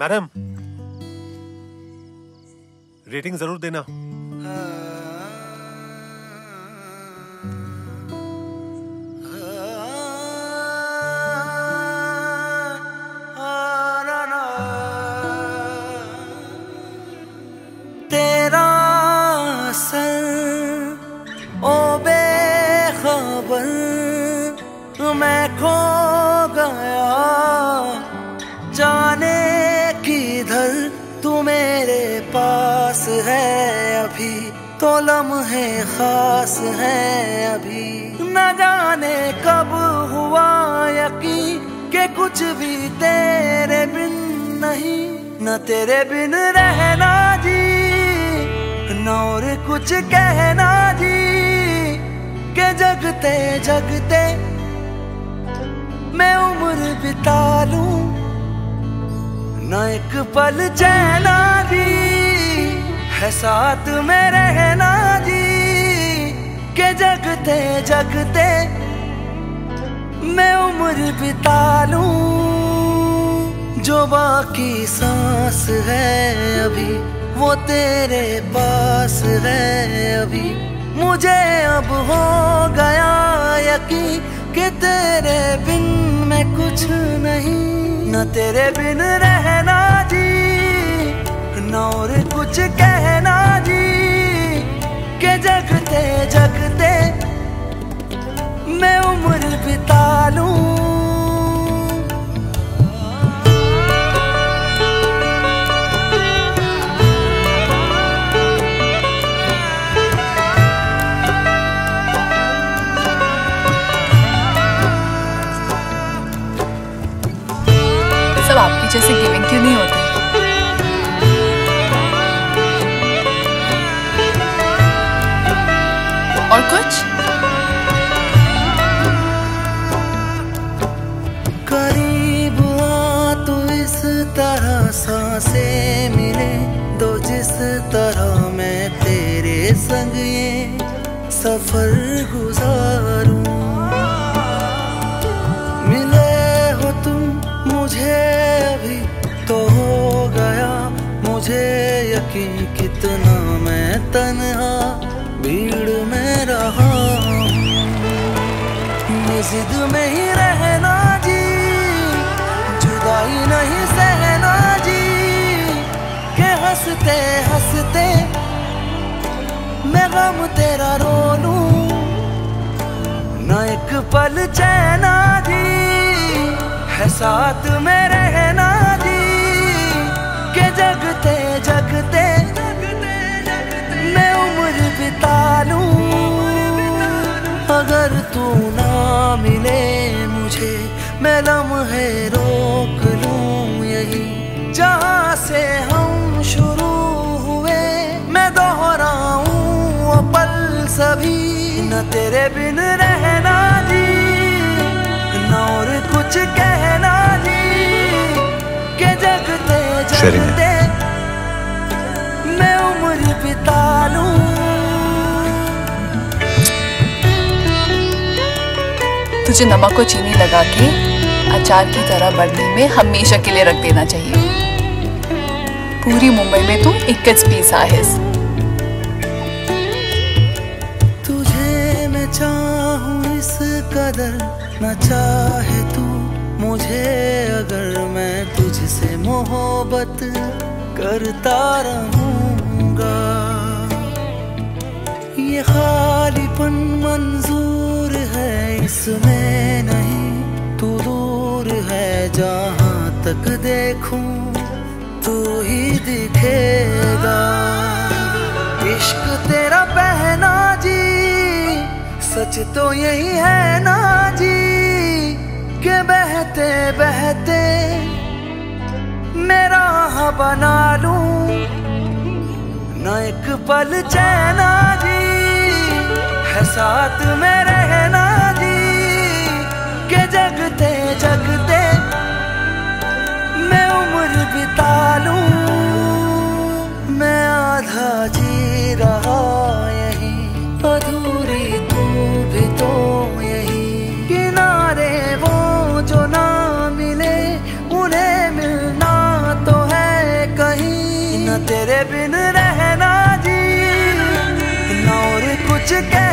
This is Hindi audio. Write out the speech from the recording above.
मैडम रेटिंग ज़रूर देना। मैं खो गया। जाने किधर तू मेरे पास है अभी? तो लम्हे खास है अभी। न जाने कब हुआ यकीन के कुछ भी तेरे बिन नहीं। न तेरे बिन रहना जी, न और कुछ कहना जी के जगते जगते मैं बिता लूँ। न एक पल चैना जी। है साथ में रहना जी। के जगते जगते मैं उम्र बिता लूँ। जो बाकी सांस है अभी, वो तेरे पास है अभी। मुझे अब हो गया यकीन। कि तेरे बिन मैं कुछ नहीं। न तेरे बिन रहना जी, न और कुछ कहना जी। के जगते जगते मैं उम्र बिता लूँ सब आपकी जैसे गिविंग क्यों नहीं होते? और कुछ? करीब तो इस तरह सांसे मिले, दो जिस तरह मैं तेरे संग ये सफ़र गुजारूं। यकीन कितना मैं तन्हा भीड़ में रहा जिद में ही रहना जी, जुदाई नहीं सहना जी, के हँसते हँसते मैं गम तेरा रो लूँ। न एक पल चैना जी, है साथ में बिता लूँ अगर तू ना मिले मुझे मैं लम्हे रोक लूँ यही। जहाँ से हम शुरू हुए मैं दोहराऊं वो पल सभी। न तेरे बिन रहना जी न और कुछ कहना जी के जगते जगते तुझे नमक को चीनी लगा के अचार की तरह बर्नी में हमेशा के लिए रख देना चाहिए। पूरी मुंबई में तू एकच पीस आहेस तुझे मैं चाहूँ इस कदर, न चाहे तू मुझे अगर मैं तुझसे मोहब्बत करता रहूँगा। ये खालीपन मंजूर जहाँ तक देखूँ, तू ही दिखेगा। इश्क तेरा पहना जी, सच तो यही है ना जी, के बहते बहते मेरा बना लूँ। न एक पल चैना जी, है साथ में रहना जी, के जगते जगते together.